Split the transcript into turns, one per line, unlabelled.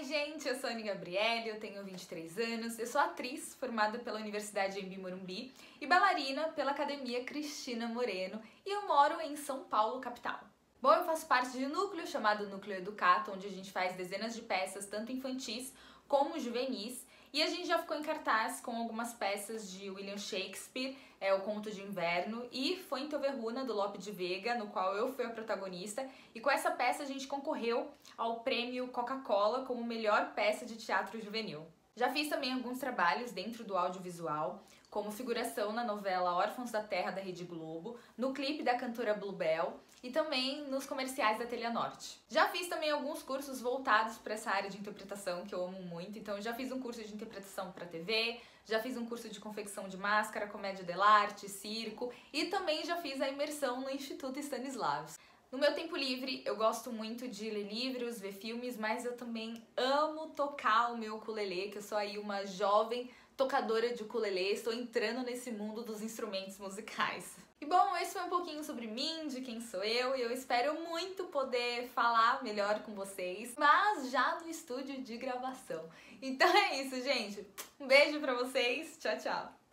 Oi, gente, eu sou a Anne Gabriele, eu tenho 23 anos, eu sou atriz formada pela Universidade Embi Morumbi e bailarina pela Academia Cristina Moreno e eu moro em São Paulo, capital. Bom, eu faço parte de um núcleo chamado Núcleo Educato, onde a gente faz dezenas de peças, tanto infantis como juvenis, e a gente já ficou em cartaz com algumas peças de William Shakespeare, é o Conto de Inverno, e foi em Toverruna, do Lope de Vega, no qual eu fui a protagonista. E com essa peça a gente concorreu ao prêmio Coca-Cola como melhor peça de teatro juvenil. Já fiz também alguns trabalhos dentro do audiovisual, como figuração na novela Órfãos da Terra da Rede Globo, no clipe da cantora Bluebell e também nos comerciais da Telia Norte. Já fiz também alguns cursos voltados para essa área de interpretação que eu amo muito, então já fiz um curso de interpretação para TV, já fiz um curso de confecção de máscara, comédia dell'arte, circo e também já fiz a imersão no Instituto Stanislavski. No meu tempo livre, eu gosto muito de ler livros, ver filmes, mas eu também amo tocar o meu ukulele, que eu sou aí uma jovem tocadora de ukulele, estou entrando nesse mundo dos instrumentos musicais. E bom, esse foi um pouquinho sobre mim, de quem sou eu, e eu espero muito poder falar melhor com vocês, mas já no estúdio de gravação. Então é isso, gente. Um beijo pra vocês, tchau, tchau!